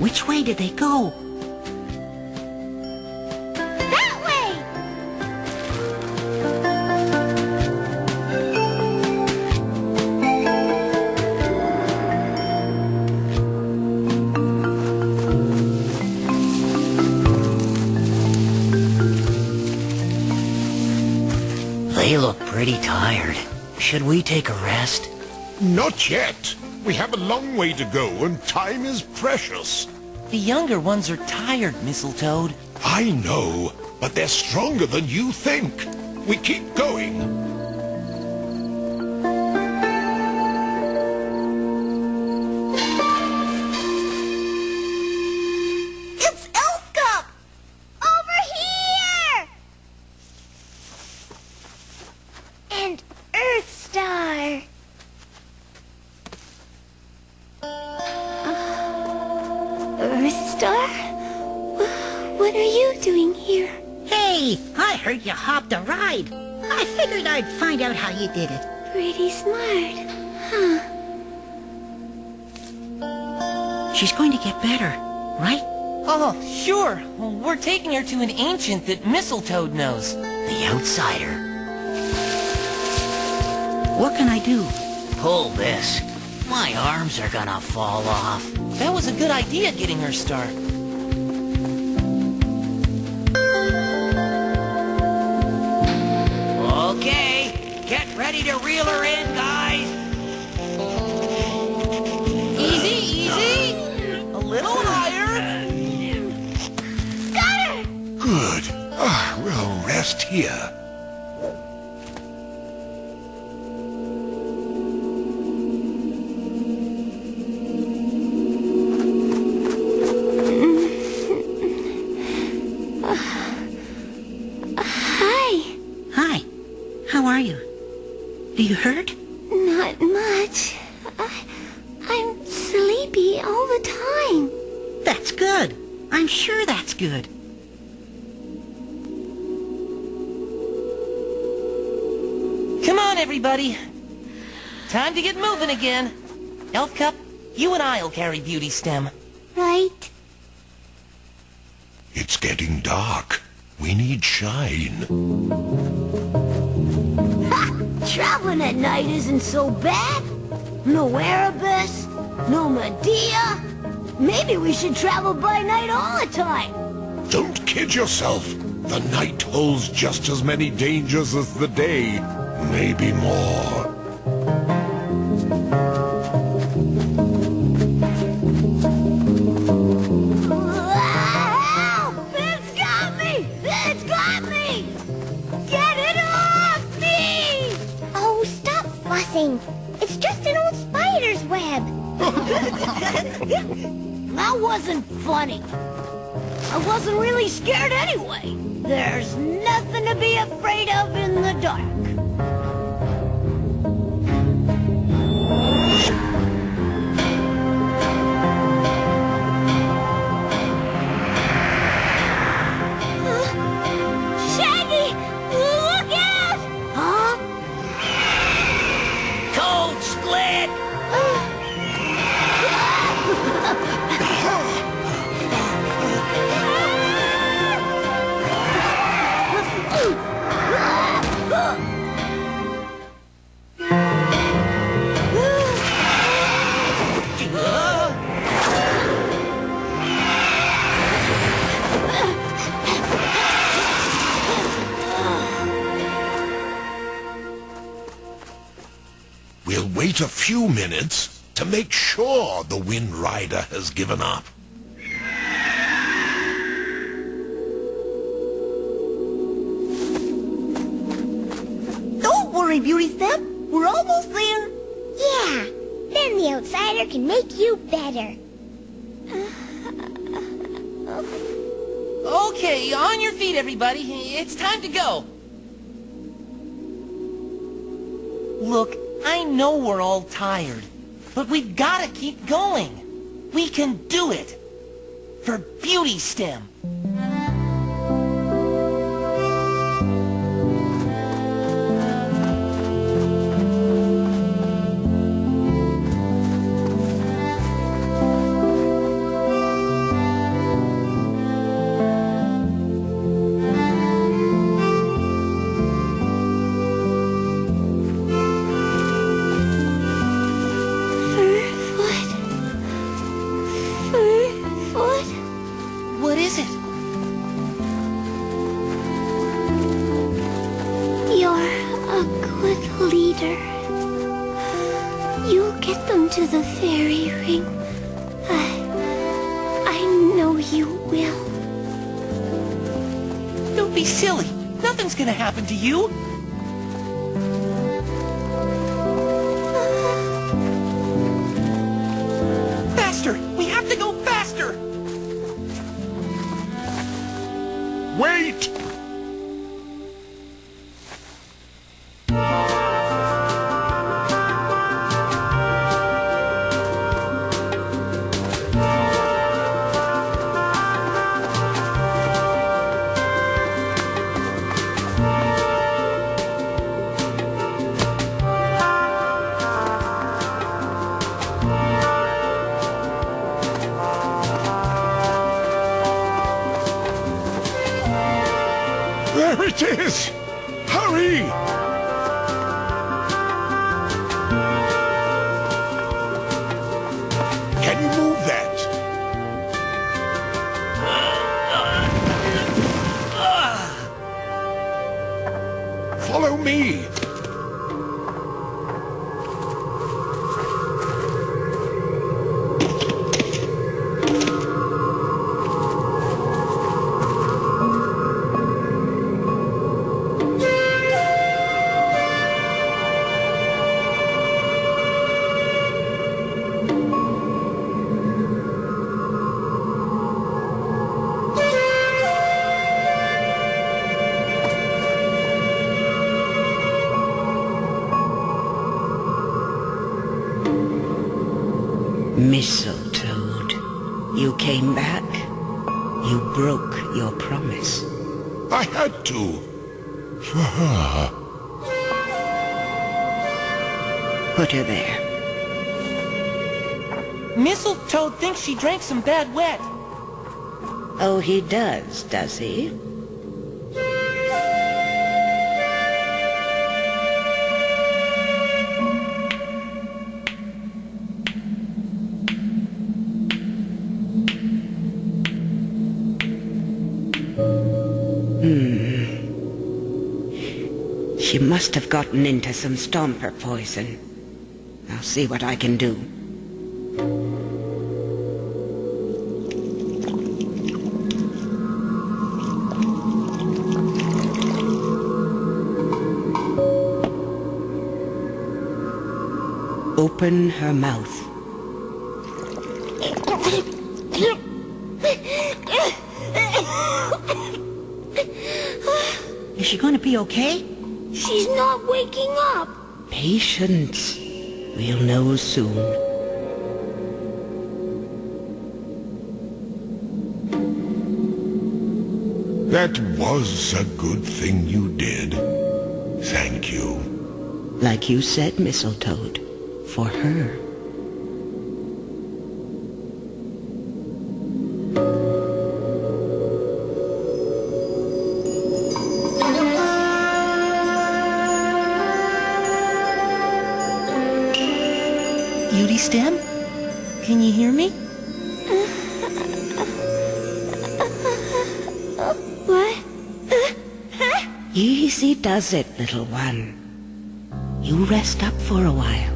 Which way did they go? That way. They look pretty tired. Should we take a rest? Not yet. We have a long way to go and time is precious. The younger ones are tired, Mistletoad. I know, but they're stronger than you think. We keep going. Heard you hopped a ride. I figured I'd find out how you did it. Pretty smart. Huh. She's going to get better, right? Oh, sure. We're taking her to an ancient that Mistletoad knows. The outsider. What can I do? Pull this. My arms are gonna fall off. That was a good idea getting her start. Reel her in, guys. Easy, easy. A little higher. Got her! Good. Ah, we'll rest here. Hurt? Not much. I, I'm sleepy all the time. That's good. I'm sure that's good. Come on, everybody. Time to get moving again. Elf Cup, you and I'll carry Beauty Stem. Right? It's getting dark. We need shine. Traveling at night isn't so bad. No Erebus, no Medea. Maybe we should travel by night all the time. Don't kid yourself. The night holds just as many dangers as the day. Maybe more. Fussing. It's just an old spider's web. that wasn't funny. I wasn't really scared anyway. There's nothing to be afraid of in the dark. A few minutes to make sure the Wind Rider has given up. Don't worry, Beauty Stem. We're almost there. Yeah. Then the outsider can make you better. Okay, on your feet, everybody. It's time to go. Look, I know we're all tired, but we've got to keep going. We can do it. For Beauty Stem. Good leader. You'll get them to the fairy ring. I... I know you will. Don't be silly. Nothing's gonna happen to you. Faster! We have to go faster! Wait! Can you move that? Follow me! Mistletoad, you came back. You broke your promise. I had to. For her. Put her there. Mistletoad thinks she drank some bad wet. Oh, he does, does he? Must have gotten into some stomper poison. I'll see what I can do. Open her mouth. Is she going to be okay? She's not waking up. Patience. We'll know soon. That was a good thing you did. Thank you. Like you said, Mistletoad. For her. Stem? Can you hear me? What? Easy does it, little one. You rest up for a while.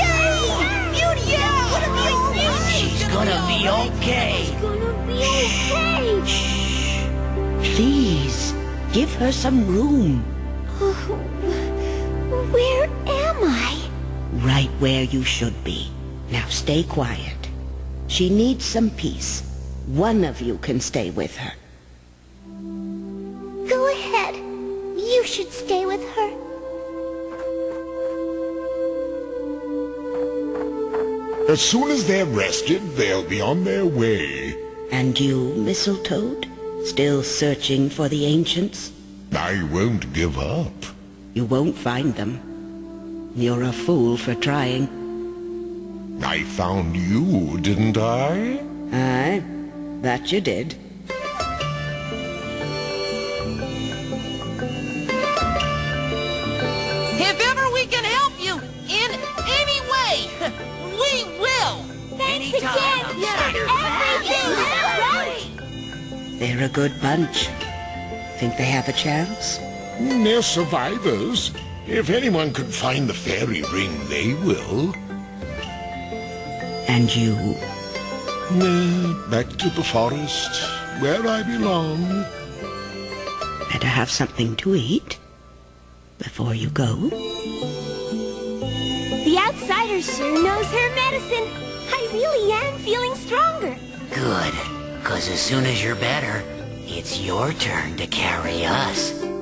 Yay! Beauty! Yeah! Gonna be okay! She's gonna be okay. She's gonna be okay! Please, give her some room. Where am I? Right where you should be. Now stay quiet. She needs some peace. One of you can stay with her. Go ahead. You should stay with her. As soon as they're rested, they'll be on their way. And you, Mistletoad? Still searching for the ancients? I won't give up. You won't find them. You're a fool for trying. I found you, didn't I? Aye, that you did. If ever we can help you in any way, we will! Thanks Anytime, again. outsider. Everything is right. They're a good bunch. Think they have a chance? They're survivors. If anyone can find the fairy ring, they will. And you? Uh, back to the forest, where I belong. Better have something to eat before you go. The outsider sure knows her medicine. I really am feeling stronger. Good. Cause as soon as you're better, it's your turn to carry us.